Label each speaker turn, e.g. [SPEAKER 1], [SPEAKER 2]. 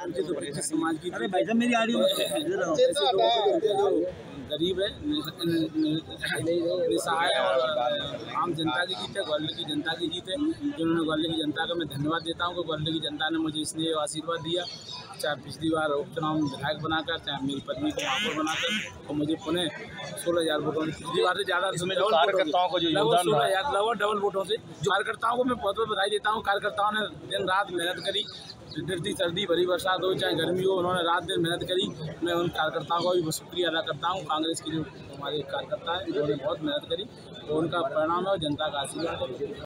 [SPEAKER 1] समाज की
[SPEAKER 2] अरे भाई साहब मेरी आ रही।
[SPEAKER 1] गरीब है निसहाय और आम जनता की जीत है ग्वालियर की जनता की जीत है। जिन्होंने ग्वालियर की जनता का मैं धन्यवाद देता हूँ कि ग्वालियर की जनता ने मुझे इसलिए आशीर्वाद दिया। चाहे पिछली बार उपचुनाव में विधायक बनाकर चाहे मेरी पत्नी को महापौर बनाकर और मुझे पुनः सोलह हज़ार वोटों से पिछली बार से ज़्यादा
[SPEAKER 2] कार्यकर्ताओं को जो
[SPEAKER 1] सोलह हज़ार लगभग डबल वोटों से कार्यकर्ताओं को मैं बहुत बहुत बधाई देता हूँ। कार्यकर्ताओं ने दिन रात मेहनत करी गिरती सर्दी भरी बरसात हो चाहे गर्मी हो उन्होंने रात दिन मेहनत करी। मैं उन कार्यकर्ताओं का भी बहुत शुक्रिया अदा करता हूँ। कांग्रेस के जो हमारे कार्यकर्ता हैं उन्होंने बहुत मेहनत करी। तो उनका परिणाम है जनता का आशीर्वाद